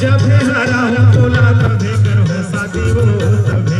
जब हरा हो तोला तब कर हो शादी हो तभी